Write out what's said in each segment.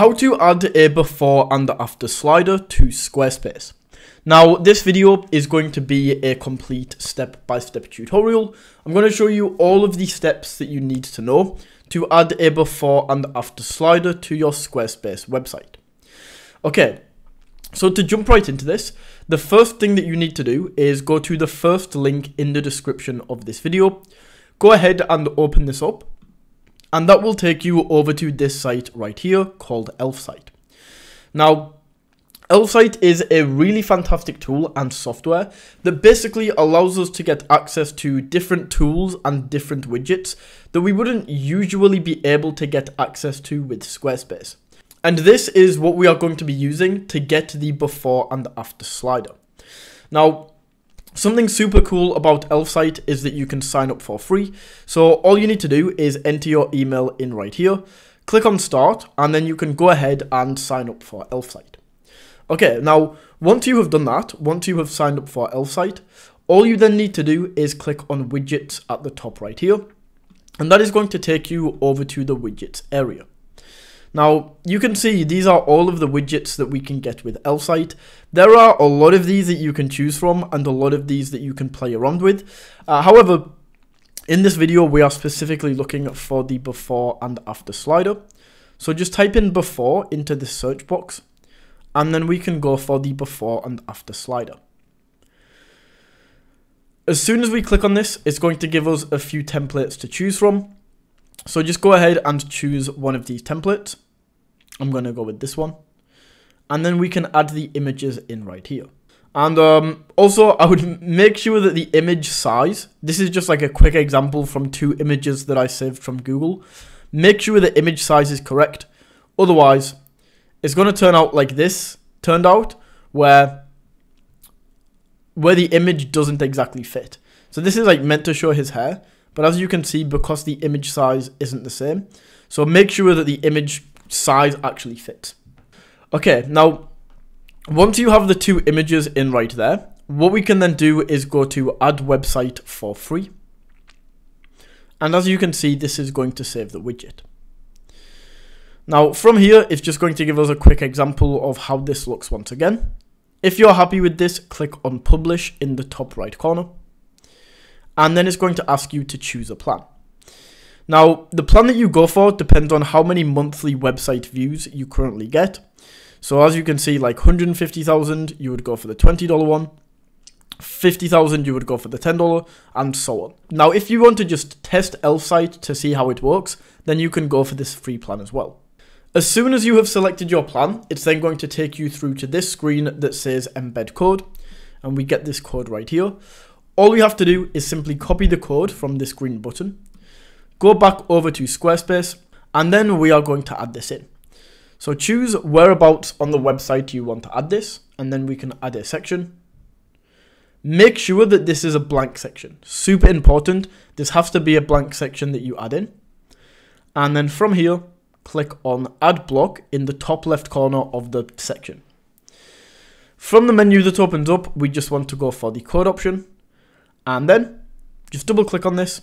how to add a before and after slider to Squarespace. Now, this video is going to be a complete step-by-step -step tutorial. I'm going to show you all of the steps that you need to know to add a before and after slider to your Squarespace website. Okay, so to jump right into this, the first thing that you need to do is go to the first link in the description of this video. Go ahead and open this up and that will take you over to this site right here called Elfsight. Now, Elfsight is a really fantastic tool and software that basically allows us to get access to different tools and different widgets that we wouldn't usually be able to get access to with Squarespace. And this is what we are going to be using to get the before and after slider. Now, Something super cool about Elfsight is that you can sign up for free. So all you need to do is enter your email in right here, click on start, and then you can go ahead and sign up for Elfsight. Okay, now once you have done that, once you have signed up for Elfsight, all you then need to do is click on widgets at the top right here, and that is going to take you over to the widgets area. Now, you can see these are all of the widgets that we can get with Elfsight. There are a lot of these that you can choose from and a lot of these that you can play around with. Uh, however, in this video, we are specifically looking for the before and after slider. So just type in before into the search box, and then we can go for the before and after slider. As soon as we click on this, it's going to give us a few templates to choose from. So just go ahead and choose one of these templates. I'm going to go with this one. And then we can add the images in right here. And um, also, I would make sure that the image size, this is just like a quick example from two images that I saved from Google. Make sure the image size is correct. Otherwise, it's going to turn out like this turned out, where, where the image doesn't exactly fit. So this is like meant to show his hair, but as you can see, because the image size isn't the same, so make sure that the image size actually fits. Okay, now, once you have the two images in right there, what we can then do is go to add website for free. And as you can see, this is going to save the widget. Now, from here, it's just going to give us a quick example of how this looks once again. If you're happy with this, click on publish in the top right corner and then it's going to ask you to choose a plan. Now, the plan that you go for depends on how many monthly website views you currently get. So as you can see, like 150,000, you would go for the $20 one. 50,000 you would go for the $10 and so on. Now if you want to just test Elfsight to see how it works, then you can go for this free plan as well. As soon as you have selected your plan, it's then going to take you through to this screen that says embed code and we get this code right here. All we have to do is simply copy the code from this green button, go back over to Squarespace, and then we are going to add this in. So choose whereabouts on the website you want to add this, and then we can add a section. Make sure that this is a blank section. Super important. This has to be a blank section that you add in. And then from here, click on add block in the top left corner of the section. From the menu that opens up, we just want to go for the code option and then just double click on this.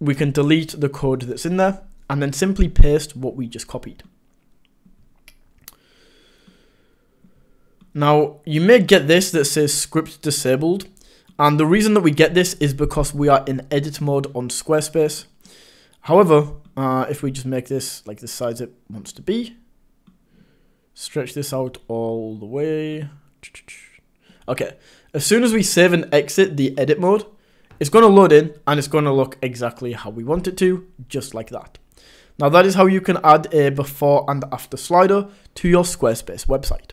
We can delete the code that's in there and then simply paste what we just copied. Now, you may get this that says script disabled. And the reason that we get this is because we are in edit mode on Squarespace. However, uh, if we just make this like the size it wants to be, stretch this out all the way. Okay, as soon as we save and exit the edit mode, it's going to load in and it's going to look exactly how we want it to, just like that. Now that is how you can add a before and after slider to your Squarespace website.